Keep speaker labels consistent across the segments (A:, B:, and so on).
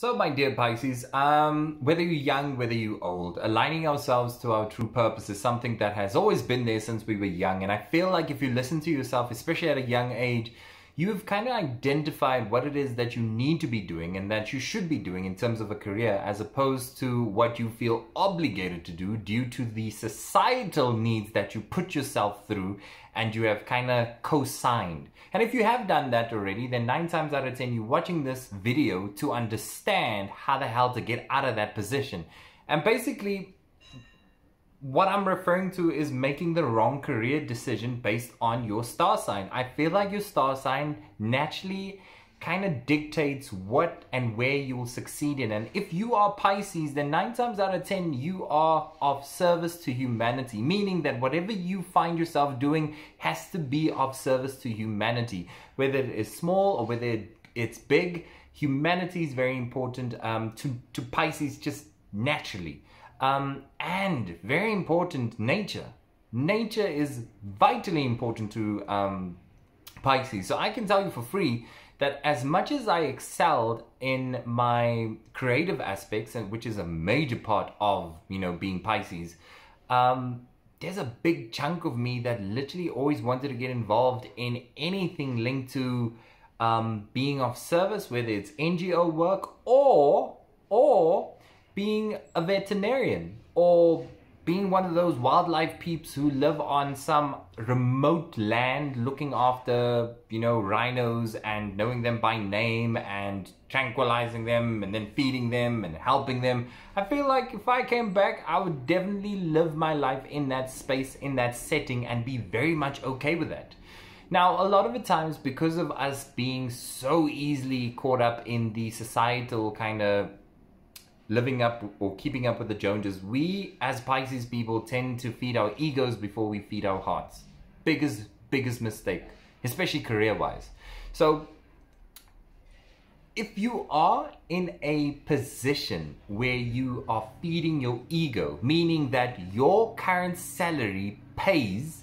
A: So, my dear Pisces, um, whether you're young, whether you're old, aligning ourselves to our true purpose is something that has always been there since we were young. And I feel like if you listen to yourself, especially at a young age, you've kind of identified what it is that you need to be doing and that you should be doing in terms of a career, as opposed to what you feel obligated to do due to the societal needs that you put yourself through and you have kind of co-signed. And if you have done that already, then nine times out of 10, you're watching this video to understand how the hell to get out of that position. And basically, what I'm referring to is making the wrong career decision based on your star sign. I feel like your star sign naturally kind of dictates what and where you will succeed in. And if you are Pisces, then nine times out of 10, you are of service to humanity, meaning that whatever you find yourself doing has to be of service to humanity, whether it is small or whether it's big. Humanity is very important um, to, to Pisces just naturally. Um, and very important, nature. Nature is vitally important to um, Pisces. So I can tell you for free that as much as I excelled in my creative aspects, and which is a major part of you know being Pisces, um, there's a big chunk of me that literally always wanted to get involved in anything linked to um, being of service, whether it's NGO work or or being a veterinarian or being one of those wildlife peeps who live on some remote land looking after, you know, rhinos and knowing them by name and tranquilizing them and then feeding them and helping them. I feel like if I came back, I would definitely live my life in that space, in that setting, and be very much okay with that. Now, a lot of the times, because of us being so easily caught up in the societal kind of living up or keeping up with the Joneses, we as Pisces people tend to feed our egos before we feed our hearts. Biggest, biggest mistake, especially career wise. So, if you are in a position where you are feeding your ego, meaning that your current salary pays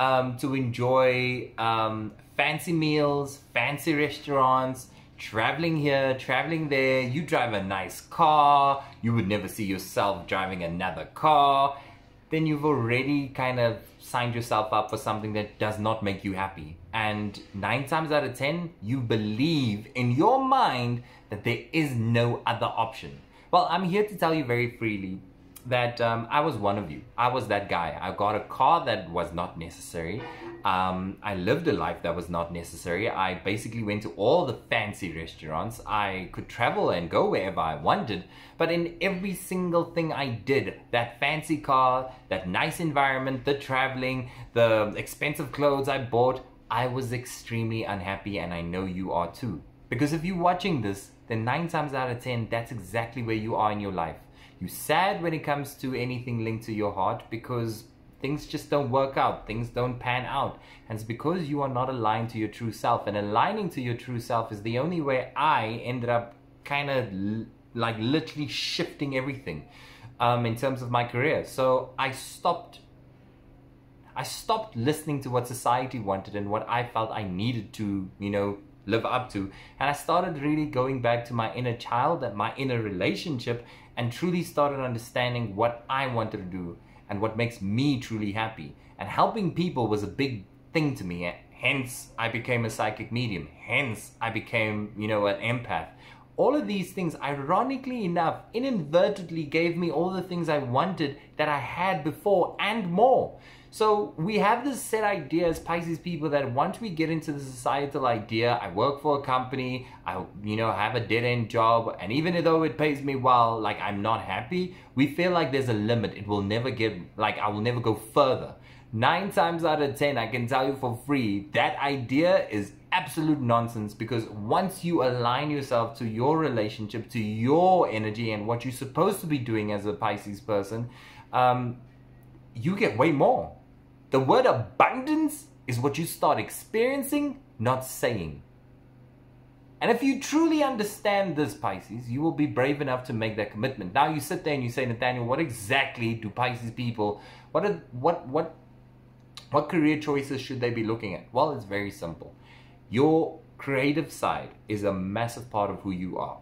A: um, to enjoy um, fancy meals, fancy restaurants, traveling here, traveling there, you drive a nice car, you would never see yourself driving another car, then you've already kind of signed yourself up for something that does not make you happy. And nine times out of ten, you believe in your mind that there is no other option. Well, I'm here to tell you very freely that um, I was one of you. I was that guy. I got a car that was not necessary. Um, I lived a life that was not necessary. I basically went to all the fancy restaurants. I could travel and go wherever I wanted. But in every single thing I did, that fancy car, that nice environment, the traveling, the expensive clothes I bought, I was extremely unhappy and I know you are too. Because if you're watching this, then nine times out of ten, that's exactly where you are in your life. You're sad when it comes to anything linked to your heart because things just don't work out, things don't pan out. And it's because you are not aligned to your true self. And aligning to your true self is the only way I ended up kind of l- like literally shifting everything um, in terms of my career. So I stopped. I stopped listening to what society wanted and what I felt I needed to, you know, live up to. And I started really going back to my inner child and my inner relationship and truly started understanding what I wanted to do and what makes me truly happy. And helping people was a big thing to me. Hence, I became a psychic medium. Hence, I became, you know, an empath. All of these things, ironically enough, inadvertently gave me all the things I wanted that I had before and more. So we have this set idea as Pisces people that once we get into the societal idea, I work for a company, I you know have a dead end job, and even though it pays me well, like I'm not happy, we feel like there's a limit. It will never get like I will never go further. Nine times out of ten, I can tell you for free, that idea is absolute nonsense because once you align yourself to your relationship, to your energy, and what you're supposed to be doing as a Pisces person, um, you get way more. The word abundance is what you start experiencing, not saying. And if you truly understand this, Pisces, you will be brave enough to make that commitment. Now you sit there and you say, Nathaneal, what exactly do Pisces people, what are, what what what career choices should they be looking at? Well, it's very simple. Your creative side is a massive part of who you are.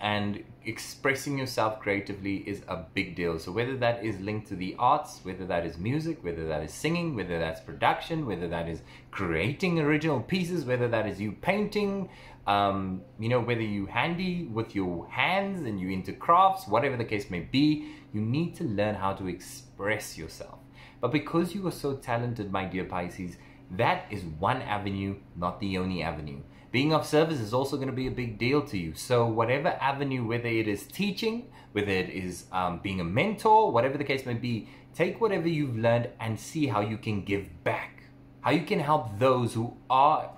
A: and expressing yourself creatively is a big deal. So whether that is linked to the arts, whether that is music, whether that is singing, whether that's production, whether that is creating original pieces, whether that is you painting, um, you know, whether you handy with your hands and you into crafts, whatever the case may be, you need to learn how to express yourself. But because you are so talented, my dear Pisces, that is one avenue, not the only avenue. Being of service is also going to be a big deal to you. So, whatever avenue, whether it is teaching, whether it is um, being a mentor, whatever the case may be, take whatever you've learned and see how you can give back. How you can help those who are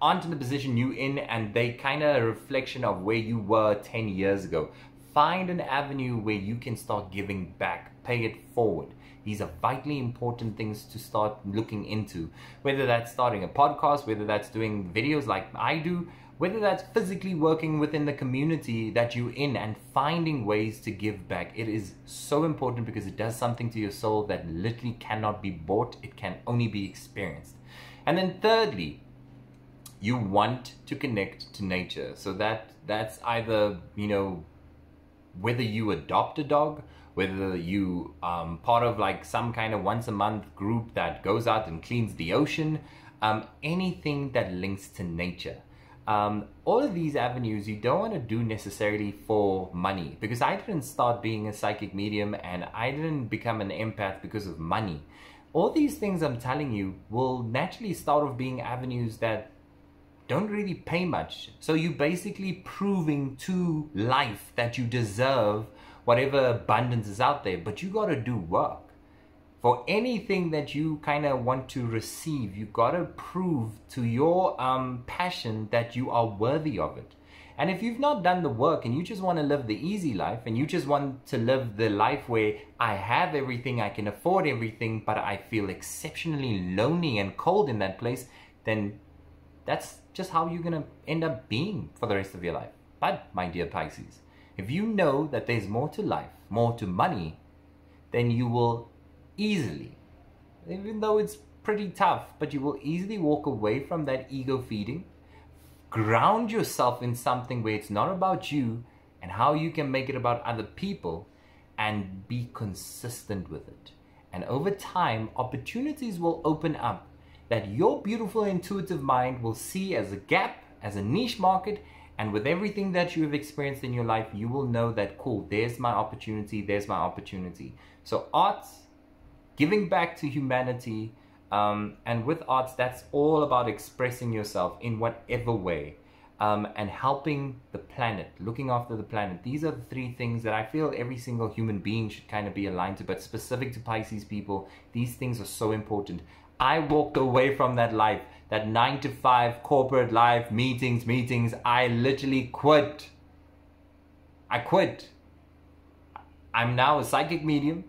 A: aren't in the position you in and they kind of a reflection of where you were 10 years ago. Find an avenue where you can start giving back, pay it forward. These are vitally important things to start looking into. Whether that's starting a podcast, whether that's doing videos like I do, whether that's physically working within the community that you're in and finding ways to give back. It is so important because it does something to your soul that literally cannot be bought, it can only be experienced. And then thirdly, you want to connect to nature. So that that's either, you know, whether you adopt a dog whether you um, part of like some kind of once a month group that goes out and cleans the ocean, um, anything that links to nature. Um, all of these avenues you don't want to do necessarily for money because I didn't start being a psychic medium and I didn't become an empath because of money. All these things I'm telling you will naturally start off being avenues that don't really pay much. So you're basically proving to life that you deserve whatever abundance is out there, but you got to do work. For anything that you kind of want to receive, you got to prove to your um, passion that you are worthy of it. And if you've not done the work and you just want to live the easy life and you just want to live the life where I have everything, I can afford everything, but I feel exceptionally lonely and cold in that place, then that's just how you're going to end up being for the rest of your life. But, my dear Pisces, if you know that there's more to life, more to money, then you will easily, even though it's pretty tough, but you will easily walk away from that ego feeding, ground yourself in something where it's not about you and how you can make it about other people and be consistent with it. And over time, opportunities will open up that your beautiful intuitive mind will see as a gap, as a niche market, and with everything that you have experienced in your life, you will know that, cool, there's my opportunity, there's my opportunity. So, arts, giving back to humanity, um, and with arts, that's all about expressing yourself in whatever way um, and helping the planet, looking after the planet. These are the three things that I feel every single human being should kind of be aligned to, but specific to Pisces people, these things are so important. I walked away from that life that nine to five corporate life, meetings, meetings, I literally quit. I quit. I'm now a psychic medium.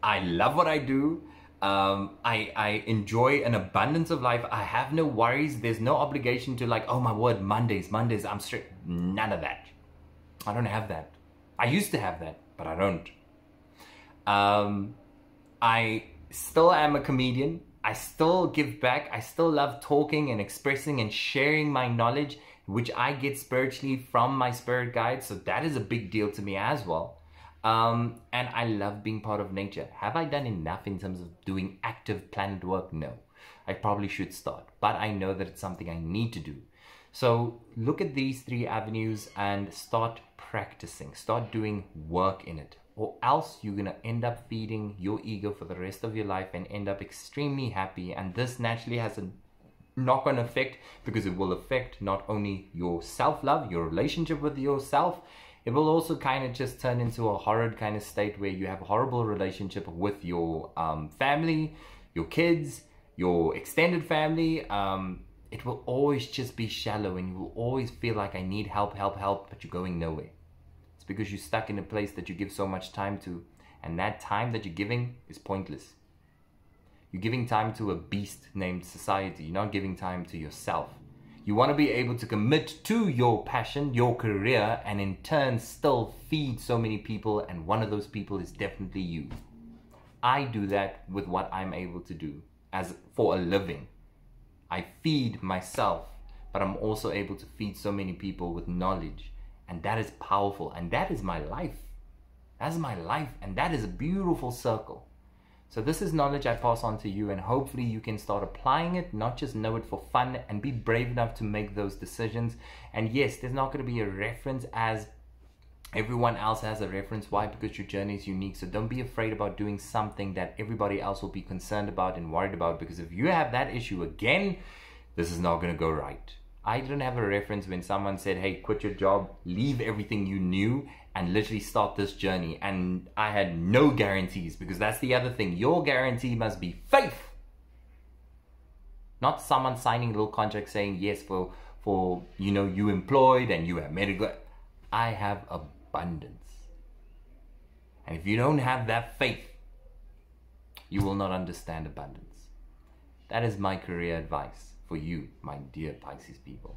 A: I love what I do. Um, I, I enjoy an abundance of life. I have no worries. There's no obligation to like, oh my word, Mondays, Mondays, I'm straight. None of that. I don't have that. I used to have that, but I don't. Um, I still am a comedian. I still give back. I still love talking and expressing and sharing my knowledge, which I get spiritually from my spirit guide. So that is a big deal to me as well. Um, and I love being part of nature. Have I done enough in terms of doing active planet work? No. I probably should start, but I know that it's something I need to do. So look at these three avenues and start practicing, start doing work in it or else you're going to end up feeding your ego for the rest of your life and end up extremely happy. And this naturally has a knock-on effect because it will affect not only your self-love your relationship with yourself it will also kind of just turn into a horrid kind of state where you have a horrible relationship with your um, family your kids your extended family. Um, it will always just be shallow and you will always feel like i need help help help but you're going nowhere because you're stuck in a place that you give so much time to, and that time that you're giving is pointless. You're giving time to a beast named society. You're not giving time to yourself. You want to be able to commit to your passion, your career, and in turn still feed so many people, and one of those people is definitely you. I do that with what I'm able to do as for a living. I feed myself, but I'm also able to feed so many people with knowledge And that is powerful. And that is my life. That's my life. And that is a beautiful circle. So, this is knowledge I pass on to you, and hopefully, you can start applying it, not just know it for fun, and be brave enough to make those decisions. And yes, there's not going to be a reference as everyone else has a reference. Why? Because your journey is unique. So, don't be afraid about doing something that everybody else will be concerned about and worried about. Because if you have that issue again, this is not going to go right. I didn't have a reference when someone said, hey, quit your job, leave everything you knew, and literally start this journey. And I had no guarantees because that's the other thing. Your guarantee must be faith. Not someone signing a little contract saying, yes, for, for you know, you employed and you have medical. I have abundance. And if you don't have that faith, you will not understand abundance. That is my career advice for you, my dear Pisces people.